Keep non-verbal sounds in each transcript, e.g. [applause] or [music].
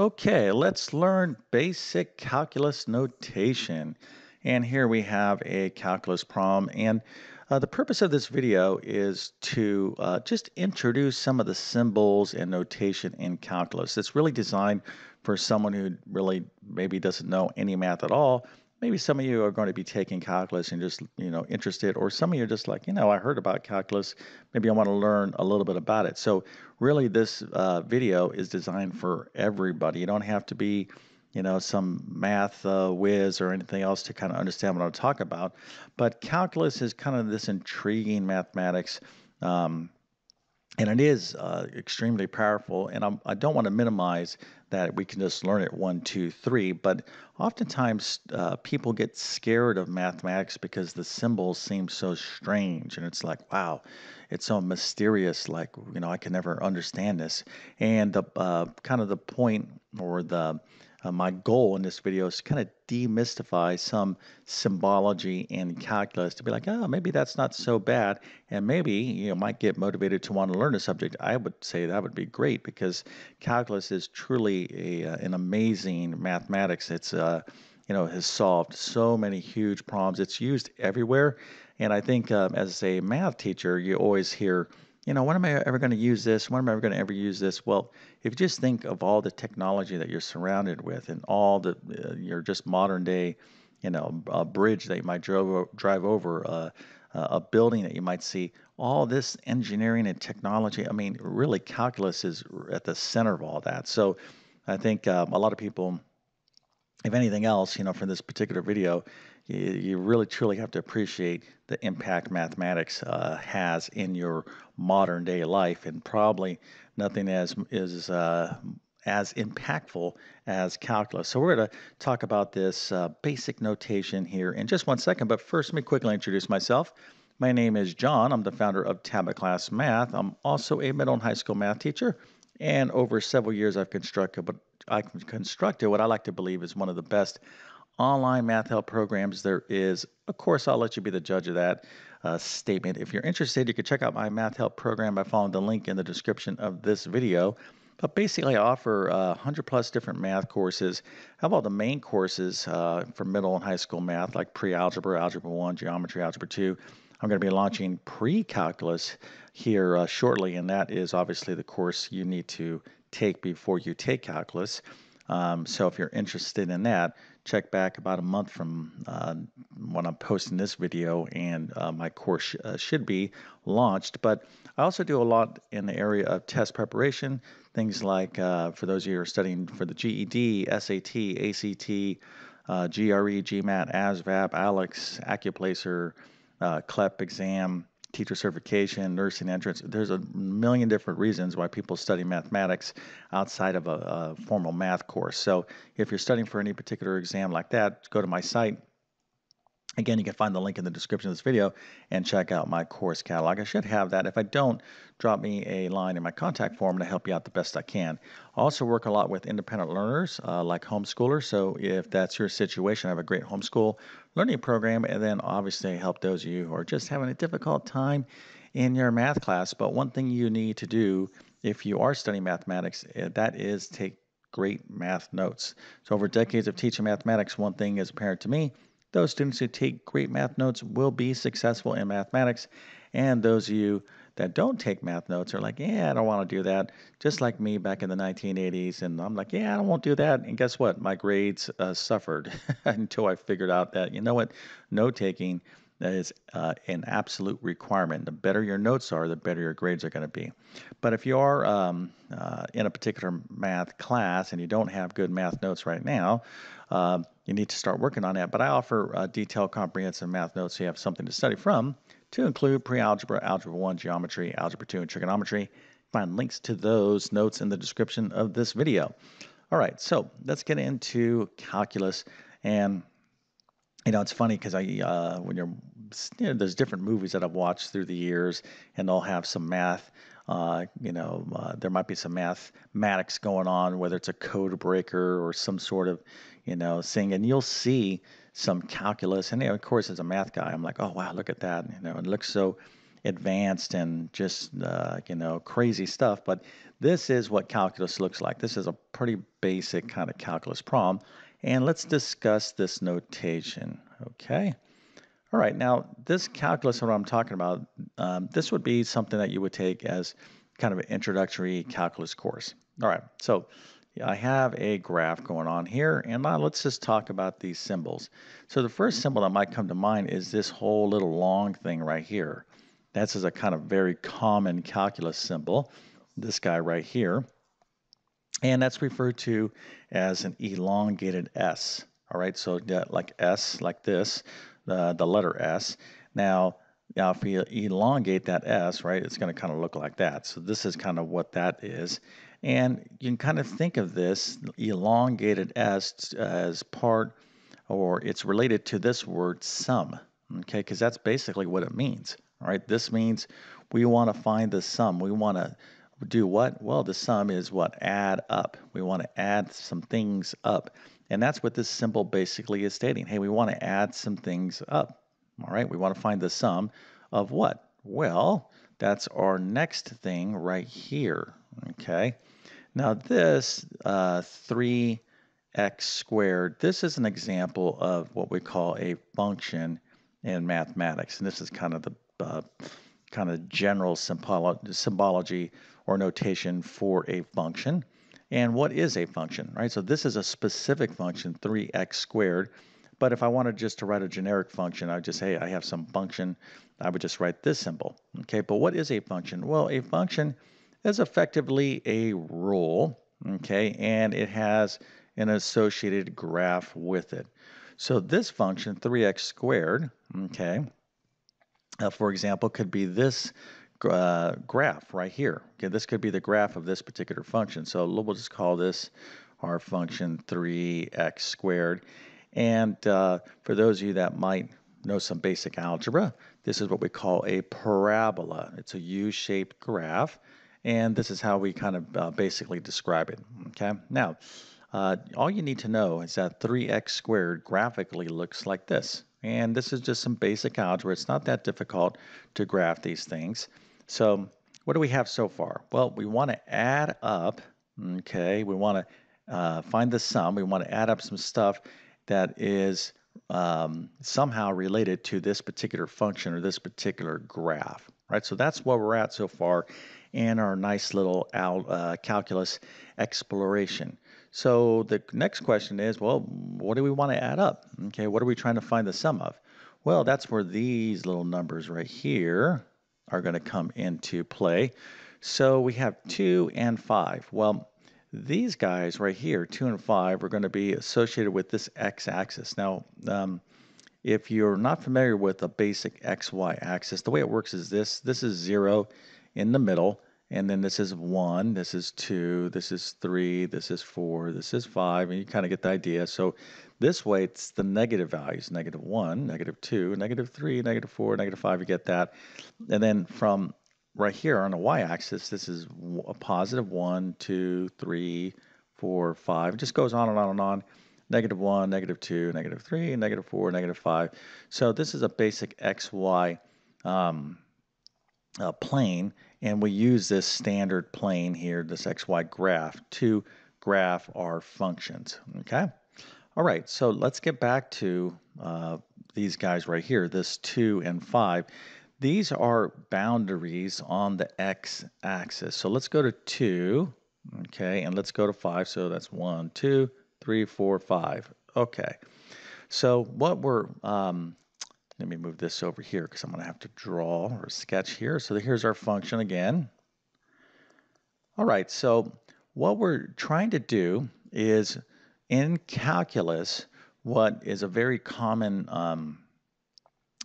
Okay, let's learn basic calculus notation. And here we have a calculus problem. And uh, the purpose of this video is to uh, just introduce some of the symbols and notation in calculus. It's really designed for someone who really maybe doesn't know any math at all maybe some of you are going to be taking calculus and just you know interested or some of you are just like you know i heard about calculus maybe i want to learn a little bit about it so really this uh, video is designed for everybody you don't have to be you know some math uh, whiz or anything else to kind of understand what i'm talking about but calculus is kind of this intriguing mathematics um, and it is uh, extremely powerful. And I'm, I do not want to minimize that we can just learn it one, two, three. But oftentimes uh, people get scared of mathematics because the symbols seem so strange, and it's like, wow, it's so mysterious. Like you know, I can never understand this. And the uh, kind of the point or the uh, my goal in this video is to kind of demystify some symbology in calculus to be like, oh, maybe that's not so bad, and maybe you know, might get motivated to want to learn a subject. I would say that would be great because calculus is truly a, uh, an amazing mathematics. It's uh, you know has solved so many huge problems. It's used everywhere, and I think um, as a math teacher, you always hear you know, when am I ever going to use this? When am I ever going to ever use this? Well, if you just think of all the technology that you're surrounded with and all the, uh, your just modern day, you know, a bridge that you might drove, drive over, uh, a building that you might see, all this engineering and technology. I mean, really, calculus is at the center of all that. So I think um, a lot of people, if anything else, you know, from this particular video, you, you really truly have to appreciate the impact mathematics uh, has in your modern day life, and probably nothing as is uh, as impactful as calculus. So we're going to talk about this uh, basic notation here in just one second. But first, let me quickly introduce myself. My name is John. I'm the founder of Tablet Class Math. I'm also a middle and high school math teacher, and over several years, I've constructed, I've constructed what I like to believe is one of the best online math help programs there is. Of course, I'll let you be the judge of that uh, statement. If you're interested, you can check out my math help program by following the link in the description of this video. But basically, I offer uh, 100 plus different math courses. How about the main courses uh, for middle and high school math, like pre algebra, algebra 1, geometry, algebra 2? I'm going to be launching pre calculus here uh, shortly, and that is obviously the course you need to take before you take calculus. Um, so if you're interested in that, check back about a month from uh, when I'm posting this video, and uh, my course sh- uh, should be launched. But I also do a lot in the area of test preparation, things like uh, for those of you who are studying for the GED, SAT, ACT, uh, GRE, GMAT, ASVAB, ALEKS, Accuplacer, uh, CLEP exam teacher certification, nursing entrance. There's a million different reasons why people study mathematics outside of a, a, formal math course. So if you're studying for any particular exam like that, go to my site, Again, you can find the link in the description of this video and check out my course catalog. I should have that. If I don't, drop me a line in my contact form to help you out the best I can. I also work a lot with independent learners uh, like homeschoolers. So if that's your situation, I have a great homeschool learning program. And then obviously help those of you who are just having a difficult time in your math class. But one thing you need to do if you are studying mathematics, eh, that is take great math notes. So over decades of teaching mathematics, one thing is apparent to me those students who take great math notes will be successful in mathematics. And those of you that don't take math notes are like, yeah, I don't want to do that. Just like me back in the 1980s. And I'm like, yeah, I don't want to do that. And guess what? My grades uh, suffered [laughs] until I figured out that, you know what? Note taking that is uh, an absolute requirement. The better your notes are, the better your grades are going to be. But if you are um, uh, in a particular math class and you don't have good math notes right now, uh, you need to start working on that. But I offer uh, detailed, comprehensive math notes so you have something to study from to include pre-algebra, algebra 1, geometry, algebra 2, and trigonometry. Find links to those notes in the description of this video. All right, so let's get into calculus. And you know, it's funny because I, uh, when you're, you know, there's different movies that I've watched through the years, and they'll have some math. Uh, you know, uh, there might be some mathematics going on, whether it's a code breaker or some sort of, you know, thing, and you'll see some calculus. And you know, of course, as a math guy, I'm like, oh wow, look at that. You know, it looks so advanced and just, uh, you know, crazy stuff. But this is what calculus looks like. This is a pretty basic kind of calculus problem. And let's discuss this notation, okay? All right, now this calculus, what I'm talking about, um, this would be something that you would take as kind of an introductory calculus course. All right, so I have a graph going on here, and now let's just talk about these symbols. So the first symbol that might come to mind is this whole little long thing right here. That's is a kind of very common calculus symbol, this guy right here. And that's referred to as an elongated S. All right, so like S, like this, the, the letter S. Now, now, if we elongate that S, right, it's going to kind of look like that. So this is kind of what that is. And you can kind of think of this elongated S as part, or it's related to this word sum, okay, because that's basically what it means. right? this means we want to find the sum. We want to do what? Well, the sum is what? Add up. We want to add some things up. And that's what this symbol basically is stating. Hey, we want to add some things up. All right, we want to find the sum of what? Well, that's our next thing right here. Okay, now this uh, 3x squared, this is an example of what we call a function in mathematics. And this is kind of the uh, kind of general symbolo symbology or notation for a function. And what is a function, right? So this is a specific function, 3x squared. But if I wanted just to write a generic function, I would just say I have some function. I would just write this symbol. Okay, but what is a function? Well, a function is effectively a rule, okay, and it has an associated graph with it. So this function, 3x squared, okay, uh, for example, could be this uh, graph right here. Okay, this could be the graph of this particular function. So we'll just call this our function 3x squared. And uh, for those of you that might know some basic algebra, this is what we call a parabola. It's a U-shaped graph, and this is how we kind of uh, basically describe it. Okay, now uh, all you need to know is that 3x squared graphically looks like this. And this is just some basic algebra. It's not that difficult to graph these things. So what do we have so far? Well, we want to add up, okay, we want to uh, find the sum. We want to add up some stuff that is um, somehow related to this particular function or this particular graph, right? So that's where we're at so far in our nice little uh, calculus exploration. So the next question is, well, what do we want to add up? Okay, what are we trying to find the sum of? Well, that's where these little numbers right here are going to come into play. So we have 2 and 5. Well, these guys right here, 2 and 5, are going to be associated with this x-axis. Now, um, if you're not familiar with a basic xy axis, the way it works is this. This is 0 in the middle, and then this is 1, this is 2, this is 3, this is 4, this is 5, and you kind of get the idea. So this way, it's the negative values, negative 1, negative 2, negative 3, negative 4, negative 5, you get that. And then from right here on the y-axis, this is a positive 1, 2, 3, 4, 5. It just goes on and on and on. Negative 1, negative 2, negative 3, negative 4, negative 5. So this is a basic xy um, uh, plane, and we use this standard plane here, this xy graph, to graph our functions, okay? All right, so let's get back to uh, these guys right here, this 2 and 5. These are boundaries on the x-axis. So let's go to 2, okay, and let's go to 5. So that's 1, 2, 3, 4, 5. Okay, so what we're, um, let me move this over here because I'm going to have to draw or sketch here. So here's our function again. All right, so what we're trying to do is in calculus, what is a very common um,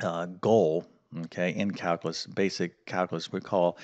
uh, goal, okay, in calculus, basic calculus, we call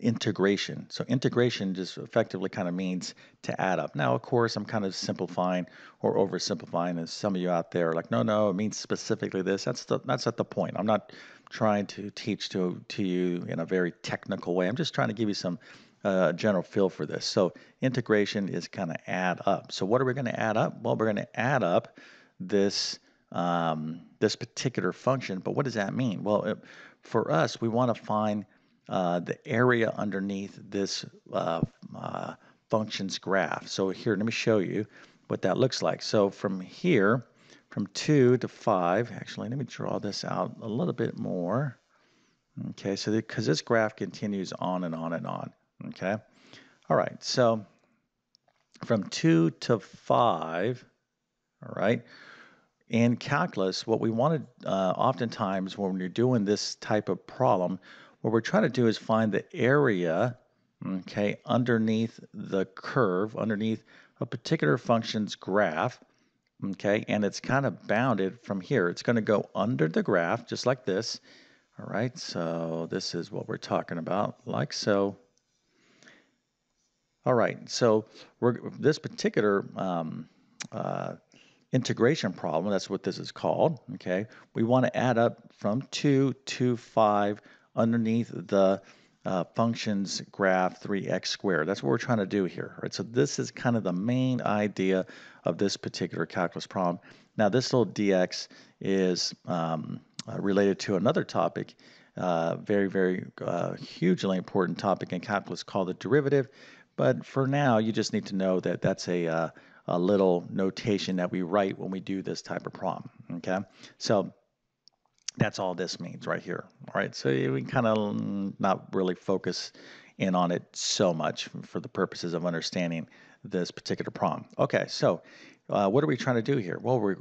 integration. So integration just effectively kind of means to add up. Now, of course, I'm kind of simplifying or oversimplifying, as some of you out there are like, no, no, it means specifically this. That's the that's at the point. I'm not trying to teach to to you in a very technical way. I'm just trying to give you some uh, general feel for this. So integration is kind of add up. So what are we going to add up? Well, we're going to add up this um, this particular function. But what does that mean? Well, it, for us, we want to find uh, the area underneath this uh, uh, functions graph. So here, let me show you what that looks like. So from here, from 2 to 5, actually, let me draw this out a little bit more. Okay, so because this graph continues on and on and on. Okay, all right, so from 2 to 5, all right, in calculus, what we want to uh, oftentimes when you're doing this type of problem, what we're trying to do is find the area, okay, underneath the curve, underneath a particular function's graph, okay, and it's kind of bounded from here. It's going to go under the graph, just like this. All right, so this is what we're talking about, like so. All right, so this particular um, uh, integration problem, that's what this is called, okay? We want to add up from 2 to 5 underneath the uh, functions graph 3x squared. That's what we're trying to do here, right? So this is kind of the main idea of this particular calculus problem. Now this little dx is um, uh, related to another topic, uh, very, very uh, hugely important topic in calculus called the derivative. But for now, you just need to know that that's a uh, a little notation that we write when we do this type of problem, okay? So that's all this means right here, all right? So we kind of not really focus in on it so much for the purposes of understanding this particular problem. Okay, so uh, what are we trying to do here? Well, we're,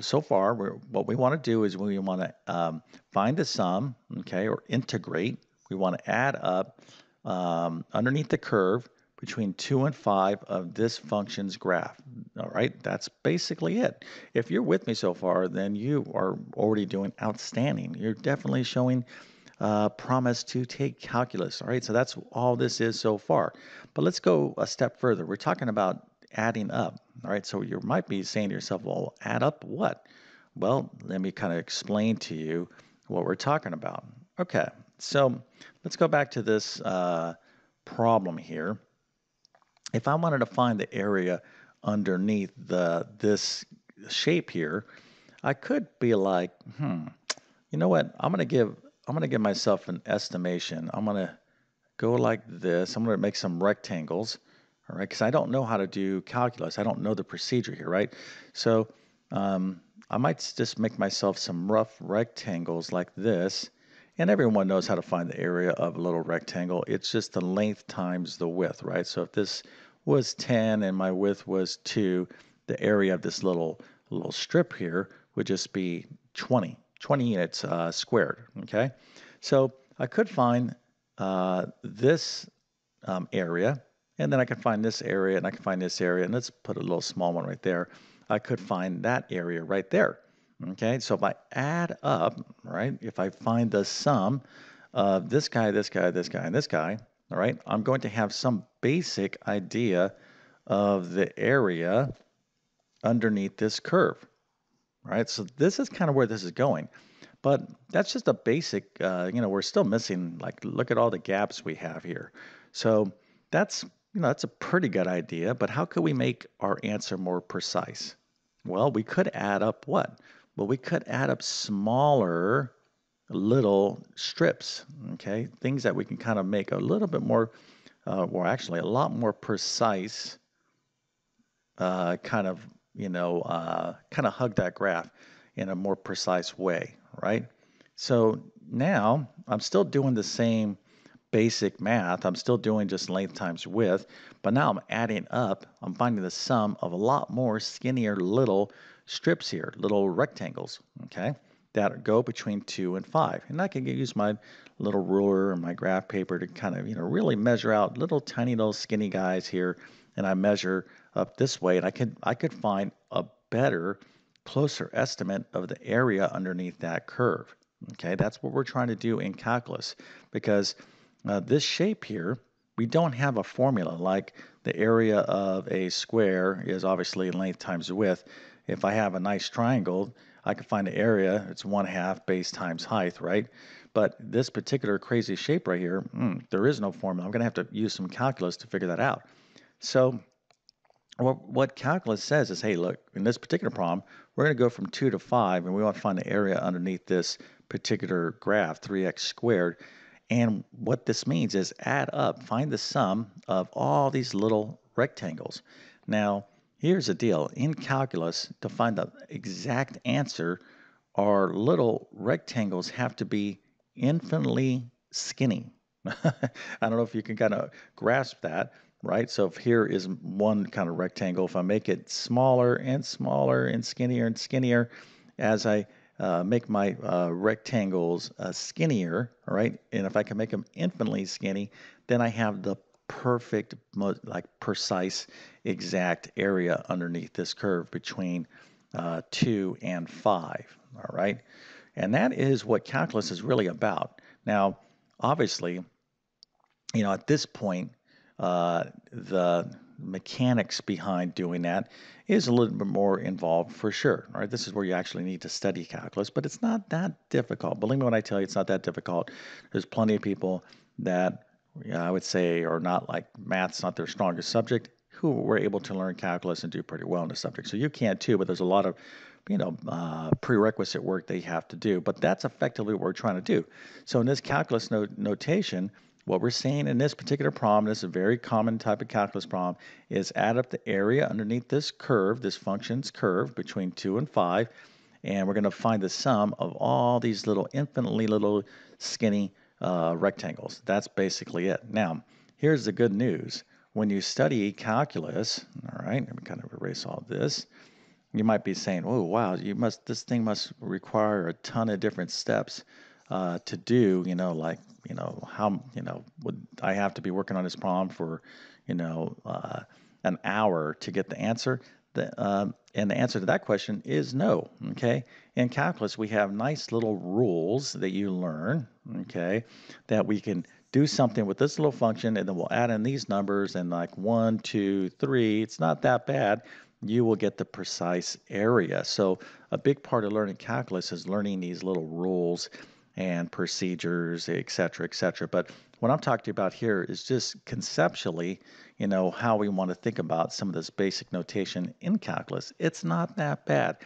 so far, we're, what we want to do is we want to um, find the sum, okay, or integrate. We want to add up um, underneath the curve between 2 and 5 of this function's graph. All right, that's basically it. If you're with me so far, then you are already doing outstanding. You're definitely showing uh, promise to take calculus. All right, so that's all this is so far. But let's go a step further. We're talking about adding up. All right, so you might be saying to yourself, well, add up what? Well, let me kind of explain to you what we're talking about. Okay, so let's go back to this uh, problem here if I wanted to find the area underneath the this shape here, I could be like, hmm, you know what? I'm gonna give I'm gonna give myself an estimation. I'm gonna go like this. I'm gonna make some rectangles, all right? Because I don't know how to do calculus. I don't know the procedure here, right? So um, I might just make myself some rough rectangles like this. And everyone knows how to find the area of a little rectangle. It's just the length times the width, right? So if this was 10 and my width was 2, the area of this little little strip here would just be 20, 20 units uh, squared, okay? So I could find uh, this um, area, and then I could find this area, and I could find this area, and let's put a little small one right there. I could find that area right there. Okay, so if I add up, right, if I find the sum of this guy, this guy, this guy, and this guy, all right, I'm going to have some basic idea of the area underneath this curve. right? so this is kind of where this is going. But that's just a basic, uh, you know, we're still missing, like, look at all the gaps we have here. So that's, you know, that's a pretty good idea, but how could we make our answer more precise? Well, we could add up what? Well, we could add up smaller little strips, okay? Things that we can kind of make a little bit more, uh, or actually a lot more precise, uh, kind of, you know, uh, kind of hug that graph in a more precise way, right? So now I'm still doing the same basic math. I'm still doing just length times width, but now I'm adding up. I'm finding the sum of a lot more skinnier little strips here, little rectangles, okay? that go between 2 and 5. And I can use my little ruler and my graph paper to kind of, you know, really measure out little tiny little skinny guys here. And I measure up this way and I could, I could find a better, closer estimate of the area underneath that curve. Okay, that's what we're trying to do in calculus because uh, this shape here, we don't have a formula like the area of a square is obviously length times width. If I have a nice triangle, I can find the area. It's one half base times height, right? But this particular crazy shape right here, mm, there is no formula. I'm going to have to use some calculus to figure that out. So what, what calculus says is, hey, look, in this particular problem, we're going to go from 2 to 5, and we want to find the area underneath this particular graph, 3x squared. And what this means is add up, find the sum of all these little rectangles. Now, here's the deal. In calculus, to find the exact answer, our little rectangles have to be infinitely skinny. [laughs] I don't know if you can kind of grasp that, right? So if here is one kind of rectangle, if I make it smaller and smaller and skinnier and skinnier as I uh, make my uh, rectangles uh, skinnier, all right? And if I can make them infinitely skinny, then I have the perfect, like precise, exact area underneath this curve between uh, 2 and 5, all right? And that is what calculus is really about. Now, obviously, you know, at this point, uh, the mechanics behind doing that is a little bit more involved for sure. Right? This is where you actually need to study calculus, but it's not that difficult. Believe me when I tell you it's not that difficult. There's plenty of people that I would say are not like math's not their strongest subject who were able to learn calculus and do pretty well in the subject. So you can too, but there's a lot of you know uh, prerequisite work they have to do. But that's effectively what we're trying to do. So in this calculus notation, what we're saying in this particular problem, this is a very common type of calculus problem, is add up the area underneath this curve, this function's curve between 2 and 5, and we're going to find the sum of all these little infinitely little skinny uh, rectangles. That's basically it. Now, here's the good news. When you study calculus, all right, let me kind of erase all this. You might be saying, "Oh, wow, you must. This thing must require a ton of different steps." uh, to do, you know, like, you know, how, you know, would I have to be working on this problem for, you know, uh, an hour to get the answer? The, uh, and the answer to that question is no. Okay. In calculus, we have nice little rules that you learn. Okay. That we can do something with this little function and then we'll add in these numbers and like one, two, three. It's not that bad. You will get the precise area. So, a big part of learning calculus is learning these little rules and procedures, et cetera, et cetera. But what I'm talking about here is just conceptually, you know, how we want to think about some of this basic notation in calculus. It's not that bad.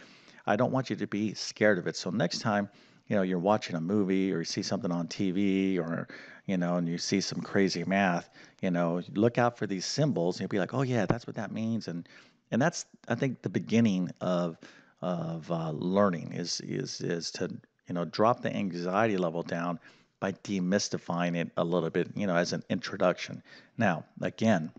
I don't want you to be scared of it. So next time, you know, you're watching a movie or you see something on TV or, you know, and you see some crazy math, you know, look out for these symbols and you'll be like, oh yeah, that's what that means. And, and that's, I think, the beginning of, of uh, learning is, is, is to you know, drop the anxiety level down by demystifying it a little bit, you know, as an introduction. Now, again,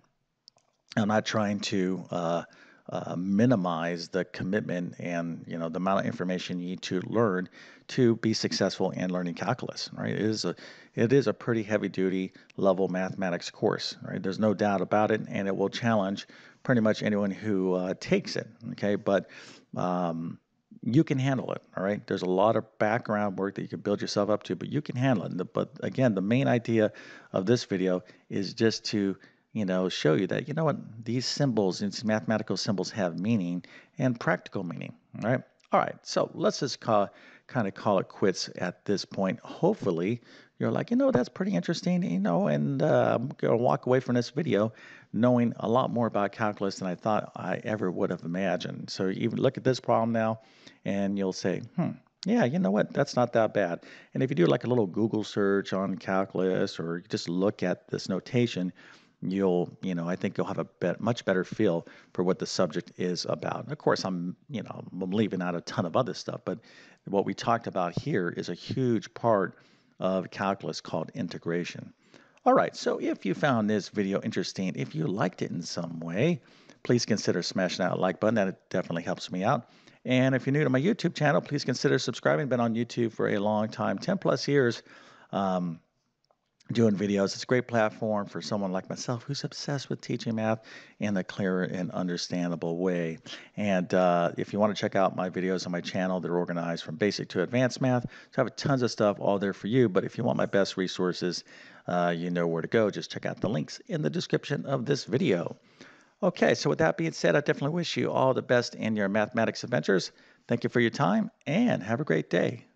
I'm not trying to uh, uh, minimize the commitment and you know the amount of information you need to learn to be successful in learning calculus. Right? It is a it is a pretty heavy duty level mathematics course. Right? There's no doubt about it, and it will challenge pretty much anyone who uh, takes it. Okay, but um, you can handle it. All right. There's a lot of background work that you can build yourself up to, but you can handle it. But again, the main idea of this video is just to, you know, show you that, you know what, these symbols, these mathematical symbols have meaning and practical meaning. All right. All right. So let's just call, kind of call it quits at this point. Hopefully, you're like, you know, that's pretty interesting, you know, and uh, I'm going to walk away from this video knowing a lot more about calculus than I thought I ever would have imagined. So even look at this problem now and you'll say, hmm, yeah, you know what? That's not that bad. And if you do like a little Google search on calculus or just look at this notation, you'll, you know, I think you'll have a bet, much better feel for what the subject is about. Of course, I'm, you know, I'm leaving out a ton of other stuff, but what we talked about here is a huge part of calculus called integration. All right, so if you found this video interesting, if you liked it in some way, please consider smashing that like button. That definitely helps me out. And if you're new to my YouTube channel, please consider subscribing. Been on YouTube for a long time, 10 plus years. Um, doing videos. It's a great platform for someone like myself who's obsessed with teaching math in a clear and understandable way. And uh, if you want to check out my videos on my channel, they're organized from basic to advanced math. So I have tons of stuff all there for you. But if you want my best resources, uh, you know where to go. Just check out the links in the description of this video. Okay, so with that being said, I definitely wish you all the best in your mathematics adventures. Thank you for your time and have a great day.